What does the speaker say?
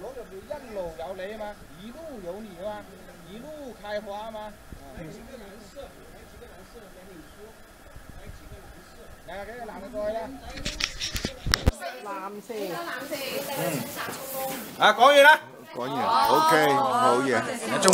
我有不有路有你累吗？一路有你吗？一路开花吗？来几个蓝色？来几个蓝色？蓝色？来几个蓝色？来几个蓝的来几个蓝色？蓝色？